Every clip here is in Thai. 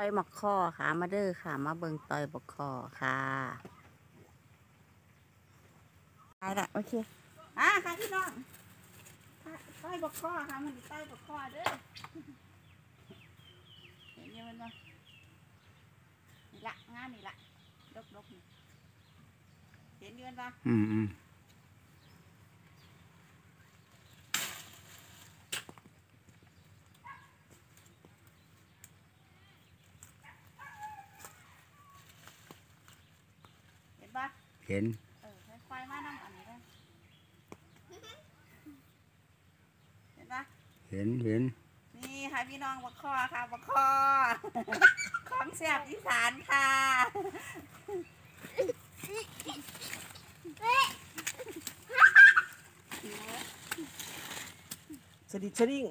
ต่อยบักคอค่ะมาเด้อค่ะ มาเบิ่งต่อยบักคอค่ะได้ละโอเคอ่าค่ะพี่น้องต่อยบักคอค่ะมันต่อยบักคอเด้อเห็นยังมันบ่นี่ละงานนี่ละดกดกๆนี่เห็นอยืนปะอืมอืม เห็นปะ เห็นเออค่อยๆมาน้ำอันนี้เลยเห็นปะเห็นเห็นนี่ค่ะพี่น้องบักคอค่ะบักคอของแซ่บอีสานค่ะสดิดชริ่ง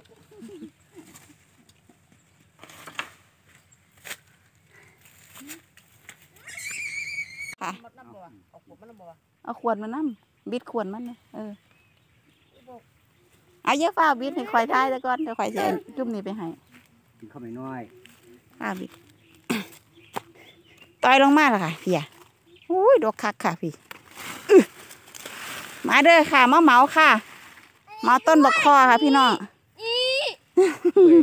ค่ะมัดน้ำบ่วะออกผมมัดน้ำบ่วะเอาขวดมานั่บิดขวดมันเลยเออเอาเยอะฝ้าบิดให้คอยท้ายแล้วก่อนเดี๋ยวคอยจะจุ่มนี่ไปให้กินข้าวไม่น้อยฝ้าบิดต่อยลงมาแล้วค่ะพี่อะอุ้ยดกคักค่ะพี่อื้อมาเด้อค่ะมาเหมาค่ะเหมาต้นบักคอค่ะพี่น้องเว้ย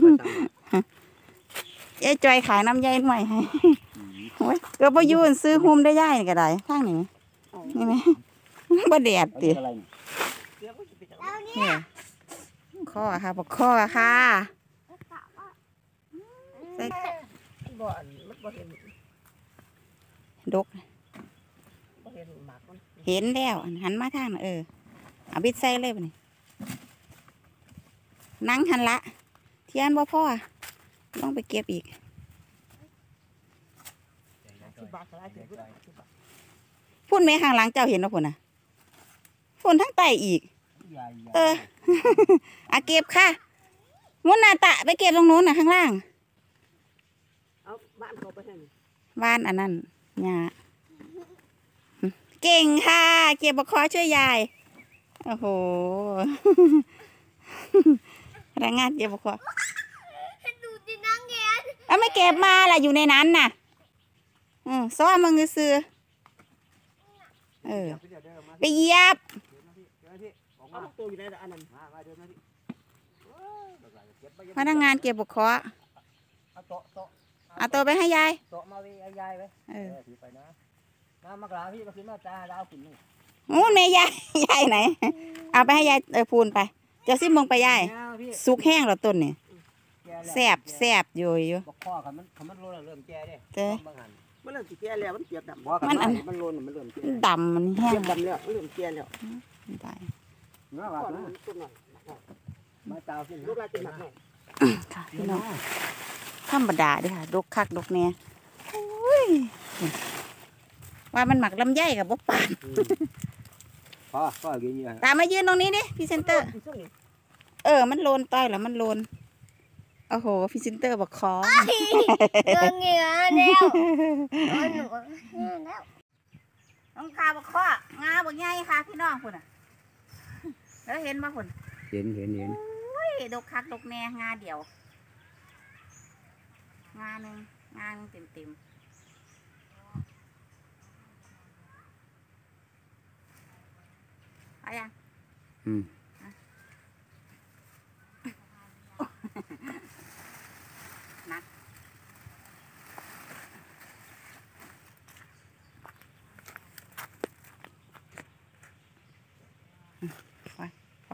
มาตามอะยายจอยขายน้ำยายหน่อยให้ โอ้ยเกือบพอยูนซื้อหุ้มได้ย่ายนี่ก็ได้ทางนี้นี่ไหมบ่แดดเอาติเรื่องอะไรเนี่ยเดี๋ยวก็จะไปจับเนี่ยข้อค่ะบอกข้อค่ะใส่บ่อันมันบ่เห็นดกบ่เห็นหมากมันเห็นแล้วหันมาทางน่ะเออเอาบิดใส่เลยปะนี่นั่งหันละเทียนบ่พ่อต้องไปเก็บอีกสิ บบาทก็ได้สิบบาทสิบบาทพุ่นแม่ข้างหลังเจ้าเห็นว่าพุ่นน่ะพุ่นทั้งใต้อีกใหญ่ใหญ่เอออาเก็บค่ะมุนนาตะไปเก็บตรงนู้นน่ะข้างล่าง เอาบ้านเขาไปให้นี่บ้านอันนั้นยาเก่งค่ะ เก็บบักคอช่วยยาย โอ้โห แรงงานเก็บบักคอ ดูดินังเงี้ยแล้วไม่เก็บมาล่ะอยู่ในนั้นน่ะ อืมซ้อนมึงซื้อเออเดี๋ยวเดี๋ยวเดี๋ยวมาไปเหยียบเดี๋ยวมาพี่เดี๋ยวมาพี่ออกเอามาตัวอยู่ได้แต่อันนั้นมามาเดี๋ยวมาพี่โอ้ยบักหลายเก็บไปพนักงานเก็บบักคอเอาโต๊ะโต๊ะเอาตัวไปให้ยายโต๊ะมาไว้เอายายไว้เอเอออถือไปนะมามักหลาพี่มาขึ้นมาจ้าดาวขึ้นนี่งูแม่ยายยายไหน เอาไปให้ยายเออพูนไป เจะซิมึงไปยายเอาพี่สุกแห้งแล้วต้นนี่แก่ล้วแสบแสบอยู่อยู่บอกพ่อคันมันคันมันโลนแล้วเริ่มแก่เด้เจ้บางหัน มันเริ่มสิแก่แล้วมันเปียกดำบอกคัมันอัน มันโลนมันเริ่มแก่มันดำมันแห้งเปียกดำแล้วมันเริ่มแก่แล้วได้เนาะก่ว่าอนนะมันต้นหน่อยมาเจ้าขึ้นลูกหลานเป็นหนักหน่อยค่ะพี่น้องธรรมดาเด้อค่ะดกคักดกแน่โอ้ยว่ามันหมักลำไยกับบ่ปานพ่อพ่อกินอยู่ตามมายืนตรงนี้ดิพรีเซนเตอร์ช่วงนี้เออ มันโลนต้อยแล้วมันโลนโอ้โหพรีเซนเตอร์บอกคอเดินเงี้ยแล้วหนูแล้วน้องคาบอกคองาบอกใหญ่ค่ะพี่น้องคุณอะ แล้วเห็นมาคุณเห็นเห็นเห็นอุ้ยดกคักดกแน่งาเดียว งาหนึ่งงาหนึ่งเต็มเต็มๆไปยังอืม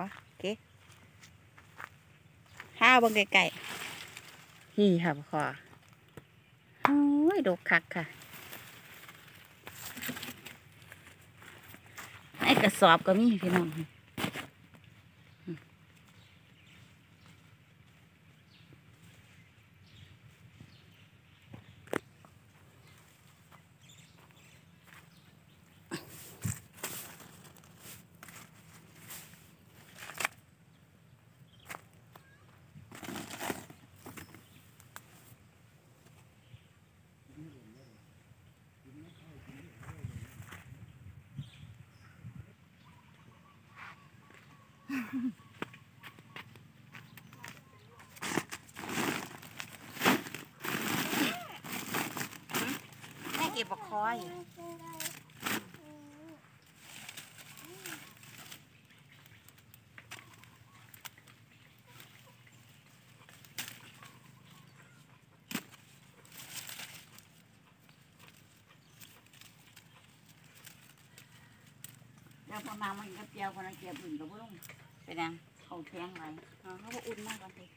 พอโอเคห้าวเบงไก่ๆนี่ค่ะพ่อโอ้ยดกคักค่ะไอ้กระสอบก็มีพี่น้อง แม่เก็บบอกคอย พอมามันก็เจียวคนละเจียวอื่นก็บ่ลงเป็นยังเขาแข็งไรเขาบอกอุ่นมากกว่าเด็ก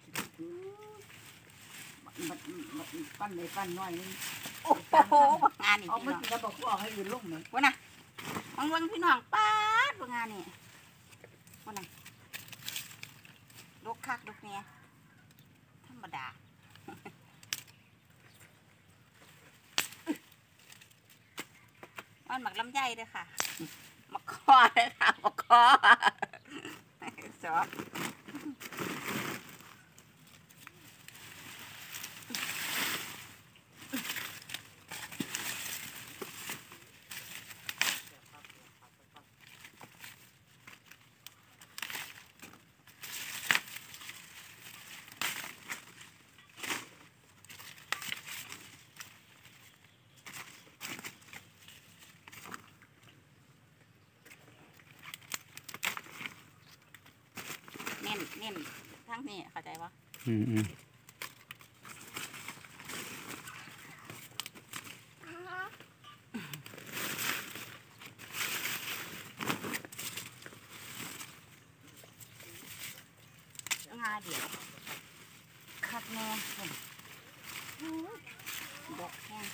บัดบัดบัดปั้นเลยปั้นน้อยนึงโอ้โหงานนี่เอาพี่น้องกินแล้วบอกกูอกให้อื่นลงเลยวะน่ะมองเบิ่งพี่น้องป้าดงานนี่วะน่ะลูกคักลูกเนี่ยธรรมดามันหมักลำไยเด้วยค่ะ หมักคอเด้วยค่ะหมักคอ สอบเน้นเน้นทั้งนี้เข้าใจปะอืมอืมงาเดียวคักแน่คนดอกแห้ง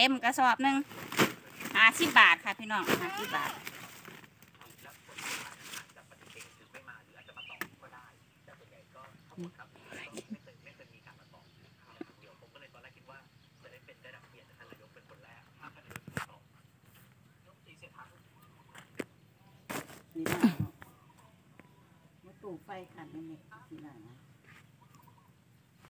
ต็มกระสอบหนึ่งห้าสิบบาทค่ะพี่น้องห้าสิบบาทมาตู้ไฟขันนี่นี่สิล่ะนะ